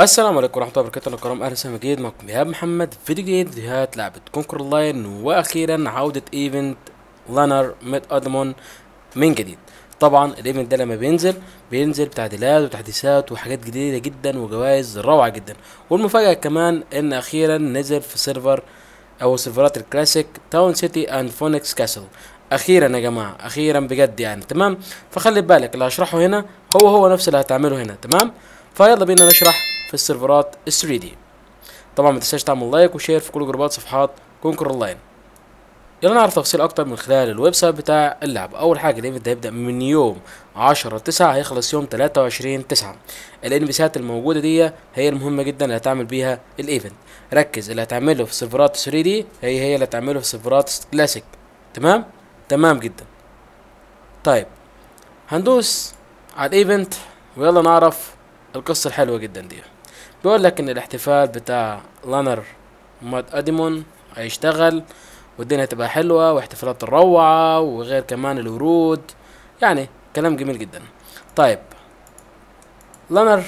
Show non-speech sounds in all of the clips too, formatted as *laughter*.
السلام عليكم ورحمة الله وبركاته. الكرام أهلا وسهلا جديد معكم إيهاب محمد. فيديو جديد فيديوهات لعبة Conquer Online وأخيرا عودة event Lunar Mid-Autumn من جديد. طبعا ال event ده لما بينزل بينزل بتعديلات وتحديثات وحاجات جديدة جدا وجوائز روعة جدا. والمفاجأة كمان إن أخيرا نزل في server أو سيرفرات ال classic Twin City and Phoenix Castle أخيرا يا جماعة أخيرا بجد يعني تمام؟ فخلي بالك اللي هشرحه هنا هو هو نفس اللي هتعمله هنا تمام؟ فيلا بينا نشرح في السيرفرات ال 3 دي طبعا ما تنساش تعمل like و share في كل جروبات صفحات Conquer Online يلا نعرف تفاصيل أكتر من خلال ال website بتاع اللعبة. أول حاجة ال event ده هيبدأ من يوم 10 9 هيخلص يوم 23 9 ال NPCات الموجودة دي هي المهمة جدا اللي هتعمل بيها ال event. ركز اللي هتعمله في سيرفرات 3 دي هي هي اللي هتعمله في سيرفرات كلاسيك. تمام؟ تمام جدا. طيب هندوس على ال event ويلا نعرف القصة الحلوة جدا دي. بيقول لك إن الاحتفال بتاع Lunar Mid-Autumn هيشتغل والدنيا هتبقى حلوة واحتفالات الروعة وغير كمان الورود. يعني كلام جميل جدا. طيب Lunar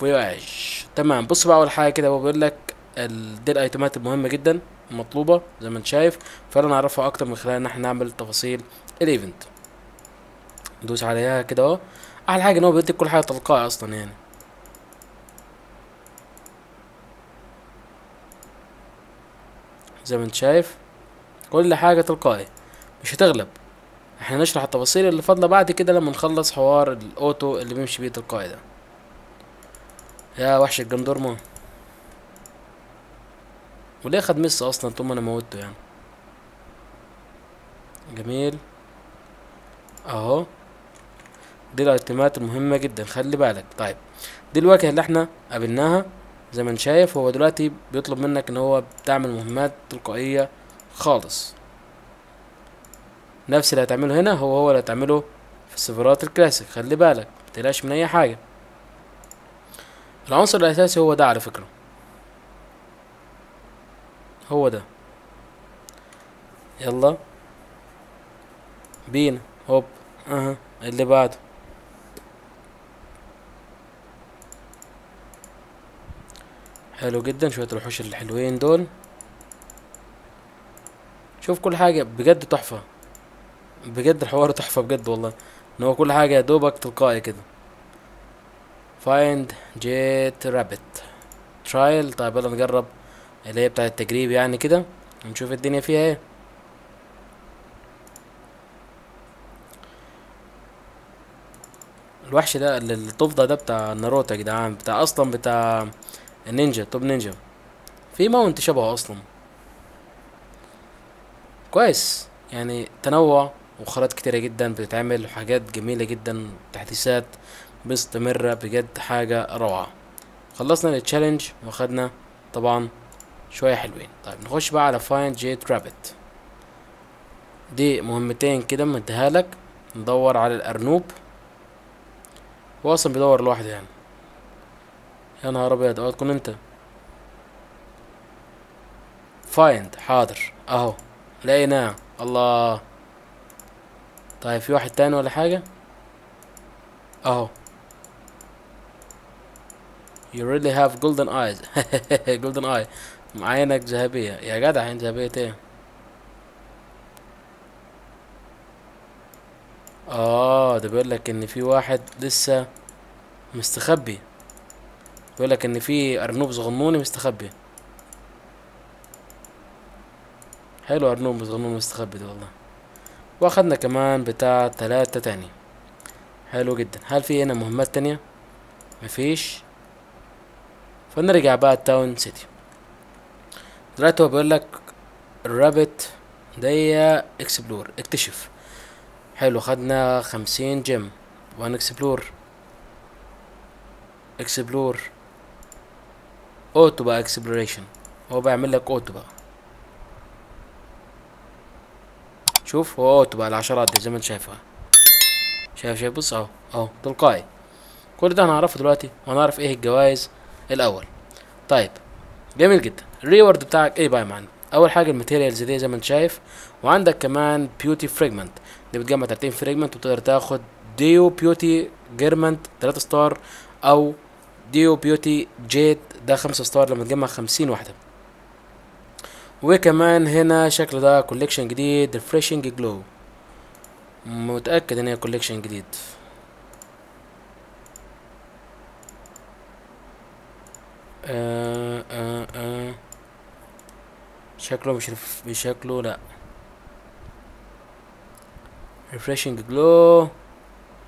Voyage. تمام بص بقى أول حاجة كده هو بيقول لك دي ال itemات المهمة جدا المطلوبة زي ما أنت شايف فأنا نعرفها أكتر من خلال إن إحنا نعمل تفاصيل ال event ندوس عليها كده أهو. أحلى حاجة إن هو بيديك كل حاجة تلقائي أصلا يعني. زي ما انت شايف. كل حاجة تلقائي مش هتغلب. إحنا نشرح التفاصيل اللي فاضلة بعد كده لما نخلص حوار ال auto اللي بيمشي بيه تلقائي ده. يا وحش الجندورما وليه خد مس أصلا طول ما أنا موته يعني؟ جميل. أهو. دي الايتمات المهمة جدا خلي بالك. طيب دي الواجهة اللي إحنا قابلناها زي ما انت شايف هو دلوقتي بيطلب منك إن هو بتعمل مهمات تلقائية خالص. نفس اللي هتعمله هنا هو هو اللي هتعمله في السيرفرات الكلاسيك. خلي بالك متقلقش من أي حاجة. العنصر الأساسي هو ده على فكرة. هو ده. يلا. بينا. هوب. أها. اللي بعده. حلو جدا. شوية الوحوش الحلوين دول. شوف كل حاجة بجد تحفة. بجد الحوار تحفة بجد والله. إن هو كل حاجة يا دوبك تلقائي كده. Find jet rabbit. Trial. طيب يلا نجرب اللي هي بتاعة التجريب يعني كده. نشوف الدنيا فيها إيه. الوحش ده الضفدع ده بتاع ناروتو يا جدعان. بتاع أصلا بتاع النينجا top ninja. في mount شبهه أصلا. كويس. يعني تنوع وخرائط كتيرة جدا بتتعمل وحاجات جميلة جدا تحديثات مستمرة بجد حاجة روعة. خلصنا ال challenge وأخدنا طبعا شوية حلوين. طيب نخش بقى على find jade rabbit دي مهمتين كده مديها لك. ندور على الأرنوب. هو أصلا بيدور لوحده يعني. يا نهار أبيض اوعى تكون أنت. فايند حاضر أهو. لقيناه. الله. طيب في واحد تاني ولا حاجة؟ أهو. You really have golden eyes. *laughs* Golden eye. عينك ذهبية. يا جدع عين ذهبية إيه؟ آه ده بيقول لك إن في واحد لسه مستخبي. بيقول لك إن في ارنوب صغنوني مستخبي حلو ارنوب صغنون مستخبي ده والله. واخدنا كمان بتاع تلاتة تاني حلو جدا. هل في هنا مهمات تانية؟ مفيش. فنرجع بقى تاون سيتي دلوقتي هو بيقول لك ال rabbit دي explore اكتشف. حلو خدنا خمسين gem one explore explore auto بقى exploration هو بيعمل لك auto بقى. شوف هو auto بقى العشرات دي زي ما أنت شايفها. شايف شايف؟ بص أهو أهو تلقائي. كل ده هنعرفه دلوقتي وهنعرف إيه الجوائز الأول. طيب جميل جدا. ال reward بتاعك إيه بقى يا معلم؟ أول حاجة ال materials دي زي ما أنت شايف وعندك كمان beauty fragment دي بتجمع 30 fragment وتقدر تاخد dew beauty garment 3 star أو dew beauty garment ده خمسة star لما تجمع خمسين واحدة. وكمان هنا شكل ده collection جديد refreshing glow متأكد إن هي collection جديد. آه آه آه. شكله مش رف... بشكله لا. refreshing glow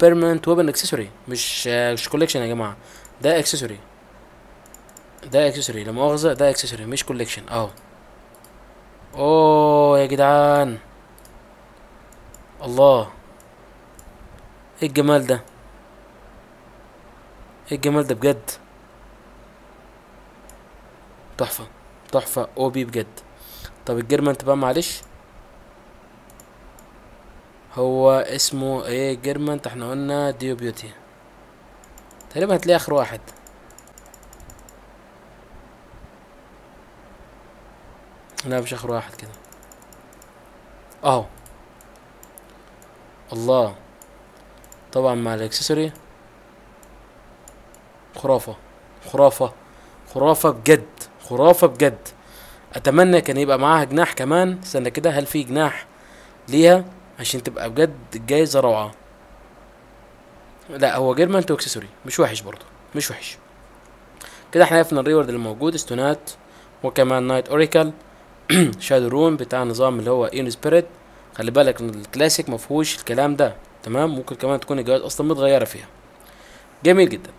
permanent weapon accessory مش مش collection يا جماعة. ده accessory ده accessory لا مؤاخذه ده accessory مش collection أهو. أوه يا جدعان. الله. إيه الجمال ده؟ إيه الجمال ده بجد؟ تحفة تحفة. OP بجد. طب ال garment بقى معلش. هو اسمه إيه garment إحنا قلنا dew beauty تقريبا هتلاقي آخر واحد. لا مش آخر واحد كده. أهو. الله. طبعا مع ال accessory. خرافة. خرافة. خرافة بجد. خرافة بجد. أتمنى كان يبقى معاها جناح كمان. استنى كده هل في جناح ليها؟ عشان تبقى بجد الجايزة روعة. لا هو garment و accessory مش وحش برضه. مش وحش. كده إحنا عرفنا ال reward اللي موجود استونات وكمان night oracle *clears throat* shadow rune بتاع النظام اللي هو inner spirit. خلي بالك إن الكلاسيك مفهوش الكلام ده تمام؟ ممكن كمان تكون الجوائز أصلا متغيرة فيها. جميل جدا.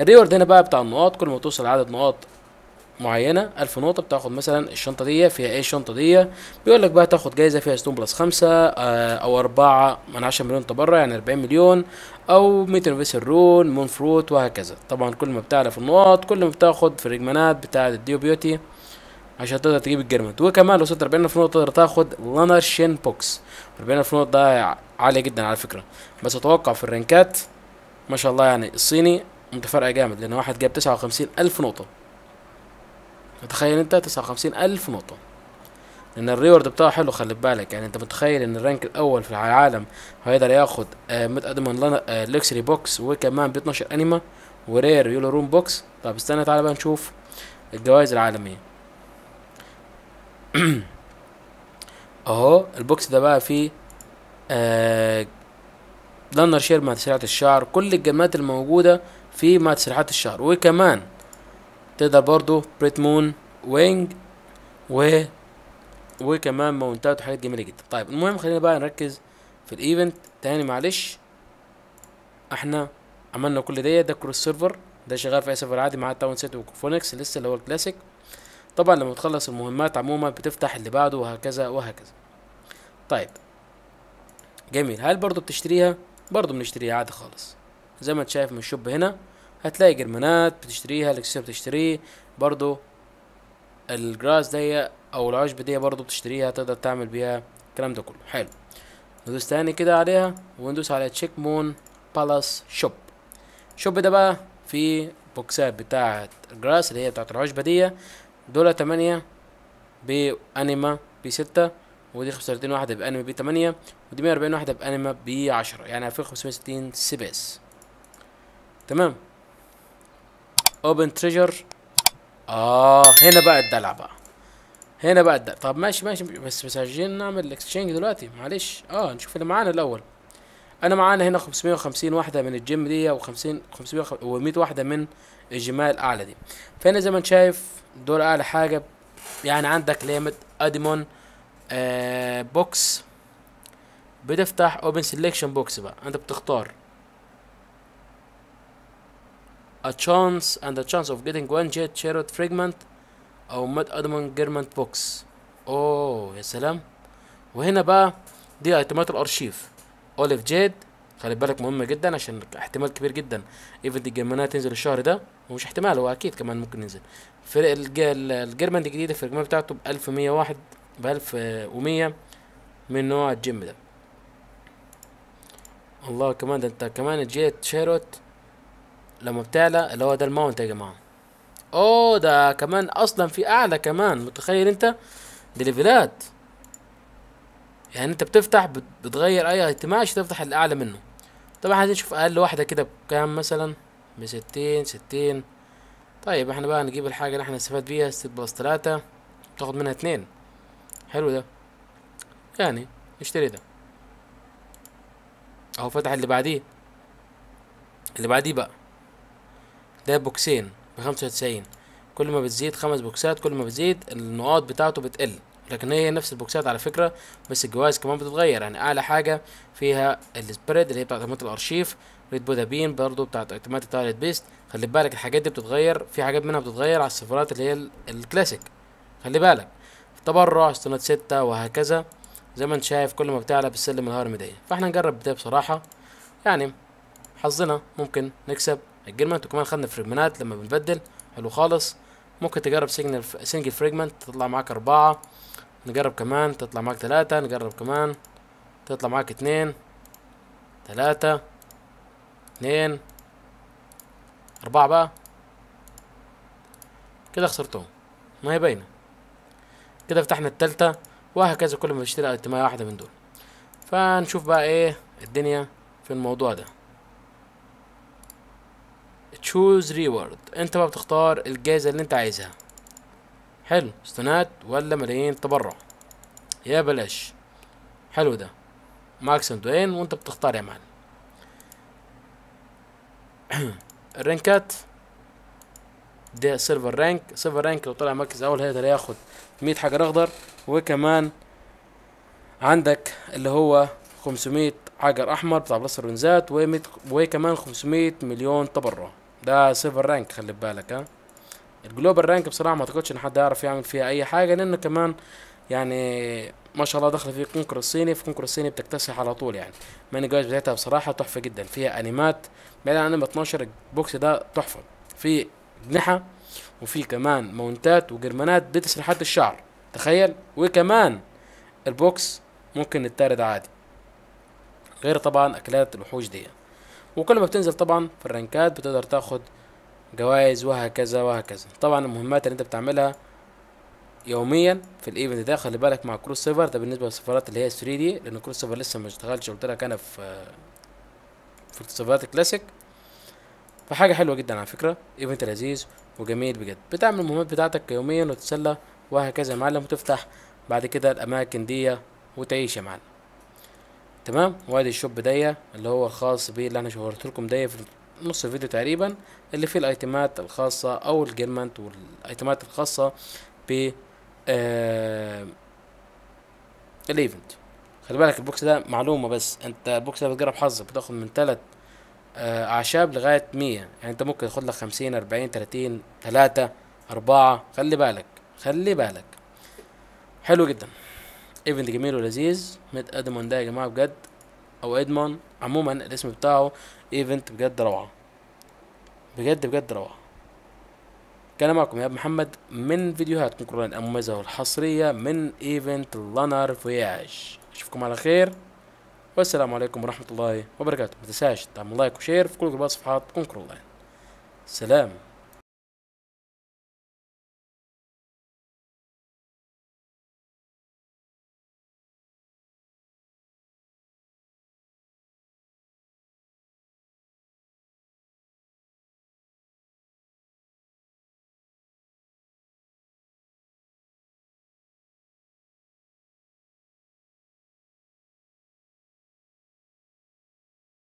ال reward هنا بقى بتاع النقاط كل ما توصل عدد نقاط معينة ألف نقطة بتاخد مثلا الشنطة دي فيها إيه الشنطة دي؟ بيقول لك بقى تاخد جايزة فيها stone plus خمسة آه، أو أربعة من عشرة مليون تبرع يعني أربعين مليون أو مية انفيسر rune moon fruit وهكذا. طبعا كل ما بتعلى في النقط كل ما بتاخد في ال garment ات بتاعة ال dew beauty عشان تقدر تجيب ال garment. وكمان لو وصلت 40 ألف نقطة تقدر تاخد lunar shine box 40 ألف نقطة ده عالية جدا على فكرة. بس أتوقع في ال rank ات ما شاء الله يعني الصيني متفرقة جامد لأن واحد جاب تسعة وخمسين ألف نقطة. تخيل انت تسعة وخمسين ألف نقطة. لأن ال reward بتاعه حلو خلي بالك. يعني انت متخيل إن ال rank الأول في العالم هيقدر ياخد آه أدمون لنا آه luxury box وكمان ب 12 anima و rare yellow rune box. طب استنى تعالى بقى نشوف الجوائز العالمية. *clears throat* أهو ال box ده بقى فيه آه lunar شير مع تسريحات الشعر. كل الجمات الموجودة في مع تسريحات الشعر. وكمان تقدر برضو bright moon wing و وكمان mount ات وحاجات جميلة جدا. طيب المهم خلينا بقى نركز في ال event تاني معلش. إحنا عملنا كل ده ده cross server ده شغال في أي server عادي مع Twin City و Phoenix لسه اللي هو الكلاسيك طبعا لما تخلص المهمات عموما بتفتح اللي بعده وهكذا وهكذا. طيب جميل. هل برضو بتشتريها؟ برضو بنشتريها عادي خالص. زي ما انت شايف من ال shop هنا. هتلاقي garment ات بتشتريها الاكسسوار بتشتريه برضو ال grass دي أو العشبة دي برضو بتشتريها تقدر تعمل بيها الكلام ده كله. حلو. ندوس تاني كده عليها وندوس على check moon palace shop shop ده بقى في box ات بتاعة ال grass اللي هي بتاعة العشبة دي. دول تمانية ب anima بستة ودي خمسة وتلاتين واحدة ب anima بتمانية ودي مية وأربعين واحدة ب anima بعشرة يعني ألفين خمسمية وستين CPs تمام. open treasure آه هنا بقى الدلع بقى. هنا بقى الدلع. طب ماشي ماشي. بس بس عايزين نعمل ال exchange دلوقتي. معلش. آه نشوف اللي معانا الأول. أنا معانا هنا 550 واحدة من ال gem دي و50 500 و100 واحدة من الجمال الاعلى دي. فهنا زي ما أنت شايف دول أعلى حاجة. يعني عندك limited أديمون آه box. بتفتح open selection box بقى. أنت بتختار. A chance and a chance of getting one jet chariot fragment أو مات ادمون جيرمنت بوكس اوه يا سلام. وهنا بقى دي ايتمات الارشيف. اوليف جيد خلي بالك مهمه جدا عشان احتمال كبير جدا. ايفنت الجرمانات تنزل الشهر ده ومش احتمال هو أكيد كمان ممكن ينزل. فرق الج- الجيرمان الجديده في الجرمان بتاعته ب 1101 ب 1100 من نوع الجيم ده. الله كمان ده انت كمان الجيت شيروت. لما بتعلى اللي هو ده ال mount يا جماعة. أوه ده كمان أصلا في أعلى كمان متخيل أنت؟ دي level ات. يعني أنت بتفتح بت- بتغير أي اهتمام عشان تفتح الأعلى منه. طبعا عايزين نشوف أقل واحدة كده بكام مثلا؟ بستين ستين. طيب إحنا بقى نجيب الحاجة اللي إحنا نستفاد بيها stone plus تلاتة تاخد منها اتنين. حلو ده. يعني نشتري ده. أهو فتح اللي بعديه. اللي بعديه بقى. ده box ين بخمسة وتسعين. كل ما بتزيد خمس box ات كل ما بتزيد النقاط بتاعته بتقل. لكن هي نفس ال box ات على فكرة بس الجوائز كمان بتتغير. يعني أعلى حاجة فيها السبريد اللي هي بتاعت item ات ال archive red buddha bead برضه بتاعت item ات التايلت beast. خلي بالك الحاجات دي بتتغير في حاجات منها بتتغير على ال server ات اللي هي ال- الكلاسيك. خلي بالك تبرع stone ات ستة وهكذا. زي ما انت شايف كل ما بتعلى بالسلم الهرمي دي فاحنا نجرب ده بصراحة. يعني حظنا ممكن نكسب. ال garment وكمان خدنا fragment ات لما بنبدل. حلو خالص. ممكن تجرب single single fragment تطلع معاك أربعة. نجرب كمان تطلع معاك تلاتة. نجرب كمان تطلع معاك اتنين تلاتة اتنين. أربعة بقى. كده خسرتهم. ما هي باينة. كده فتحنا التالتة وهكذا كل ما بشتري ايتماية واحدة من دول. فنشوف بقى إيه الدنيا في الموضوع ده. تشوز ريورد انت بقى بتختار الجائزة اللي انت عايزها. حلو. استونات ولا ملايين؟ تبرع. يا بلاش. حلو ده. معاك صندوقين وانت بتختار يا معلم. *clears throat* ال rank ات ده server rank server rank لو طلع مركز أول هيقدر ياخد 100 حجر اخضر وكمان عندك اللي هو 500 حجر أحمر بتاع ال runes ات و100 وكمان 500 مليون تبرع. ده server rank خلي بالك ها. ال global rank بصراحة ما أعتقدش إن حد يعرف يعمل فيها أي حاجة لأنه كمان يعني ما شاء الله دخل في كونكر الصيني في كونكر الصيني بتكتسح على طول يعني. ماني الجوائز بتاعتها بصراحة تحفة جدا. فيها anima ات بعيد عن anima 12 ال box ده تحفة. في اجنحه وفي كمان mount ات و garment ات بتسريحات الشعر. تخيل. وكمان ال box ممكن ن trade عادي غير طبعا أكلات الوحوش دي. وكل ما بتنزل طبعا في ال rank ات بتقدر تاخد جوائز وهكذا وهكذا. طبعا المهمات اللي انت بتعملها يوميا في ال event ده خلي بالك مع cross server ده بالنسبة لل server ات اللي هي 3 دي لأن cross server لسه ما اشتغلش. قلت لك أنا في في السيرفرات الكلاسيك فحاجة حلوة جدا على فكرة. event لذيذ وجميل بجد. بتعمل المهمات بتاعتك يوميا وتتسلى وهكذا يا معلم وتفتح بعد كده الأماكن دي وتعيش يا معلم. تمام؟ وادي ال shop دي اللي هو الخاص بيه اللي أنا شورت لكم دي في نص الفيديو تقريبا اللي فيه الأيتمات الخاصة أو ال garment والأيتمات الخاصة ب آه ال event خلي بالك ال box ده معلومة بس أنت ال box ده بتجرب حظك بتاخد من تلات آه أعشاب لغاية مية. يعني أنت ممكن تاخد لك خمسين أربعين تلاتين تلاتة أربعة. خلي بالك خلي بالك. حلو جدا. event جميل ولذيذ. ميت ادمون ده يا جماعة بجد أو ادمون عموما الاسم بتاعه event بجد روعة. بجد بجد روعة. كان معكم يا محمد من فيديوهات كونكوران المميزة والحصرية من event Lunar Voyage. أشوفكم على خير. والسلام عليكم ورحمة الله وبركاته. ما تنساش تعمل like و share في كل جروبات صفحات كونكور لاين سلام.